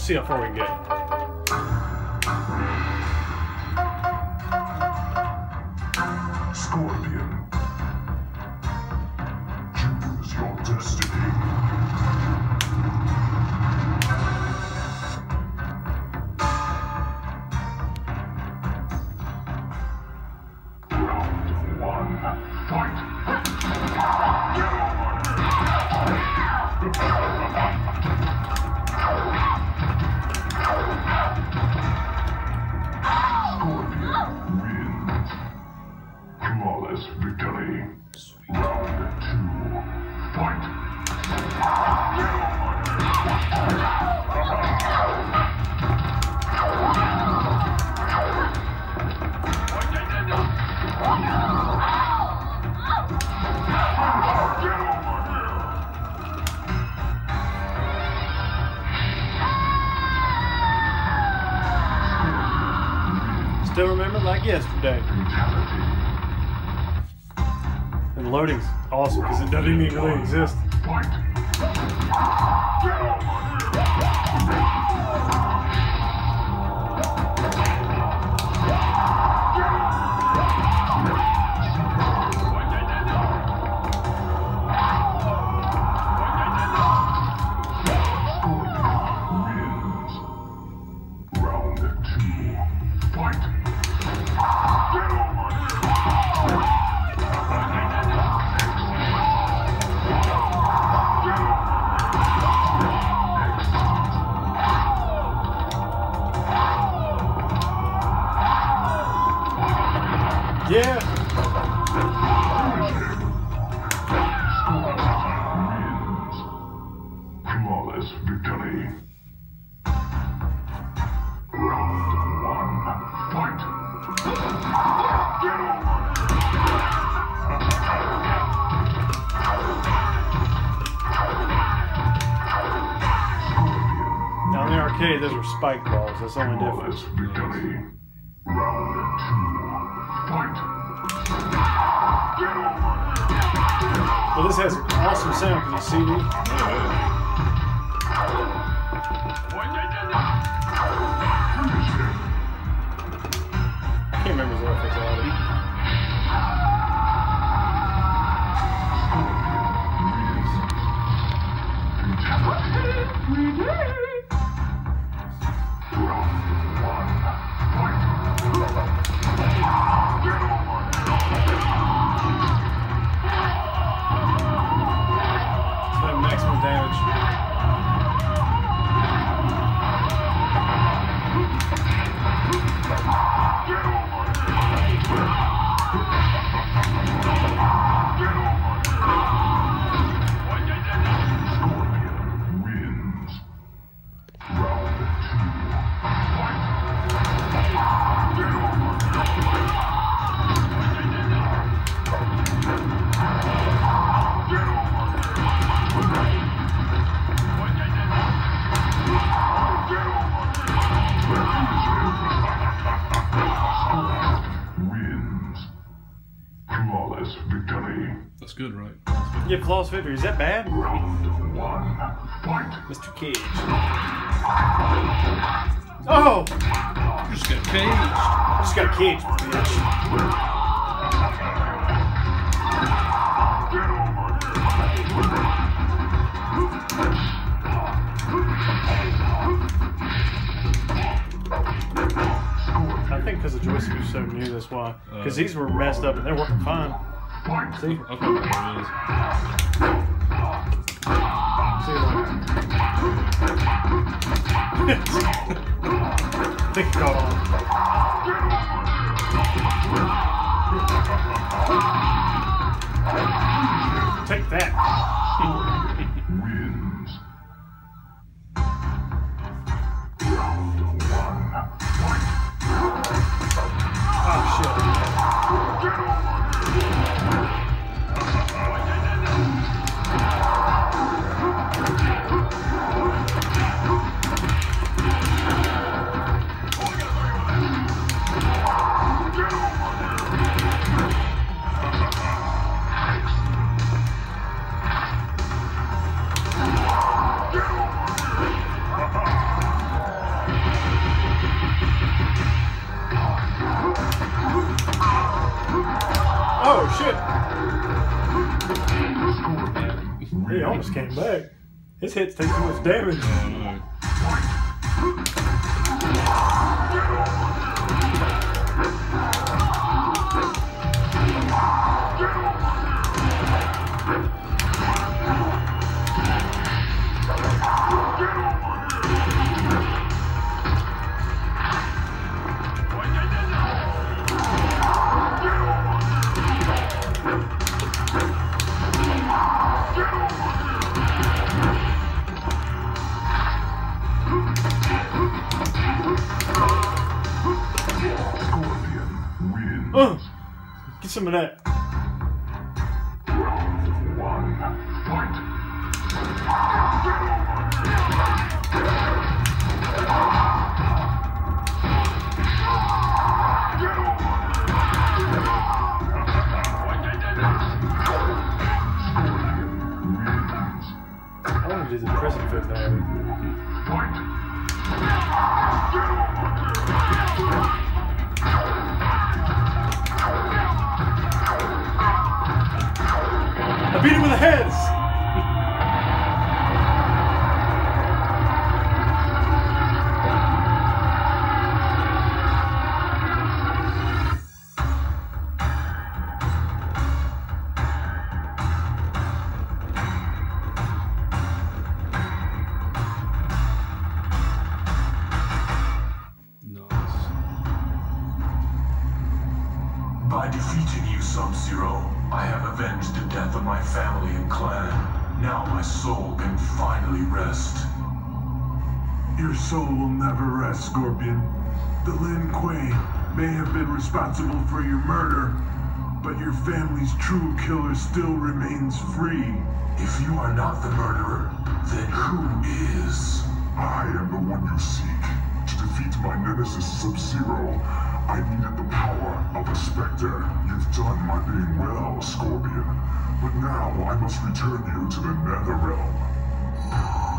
see how far we can get. Still like yesterday. Fatality. And loading's awesome because it doesn't even really exist. Fight. In those are spike balls. That's the only difference. This has awesome sound because it's CD. I can't remember what fatality. Good, right? Yeah, flawless victory. Is that bad? Round one. Fight. Mr. Cage. Oh! You just got caged. I just got caged, bitch. I think because the joystick was so new, that's why. Because these were messed up and they're working fine. See? Okay, there it is. See I think it caught He almost came back. His hits take too much damage. Mm-hmm. Get some of that. Round one. Fight. I want to do the prison fit now. Beat him with the heads. By defeating you, Sub-Zero, I have avenged the death of my family and clan. Now my soul can finally rest. Your soul will never rest, Scorpion. The Lin Kuei may have been responsible for your murder, but your family's true killer still remains free. If you are not the murderer, then who is? I am the one you seek. To defeat my nemesis Sub-Zero, I needed the power of a Spectre. You've done my bidding well, Scorpion. But now I must return you to the Nether Realm.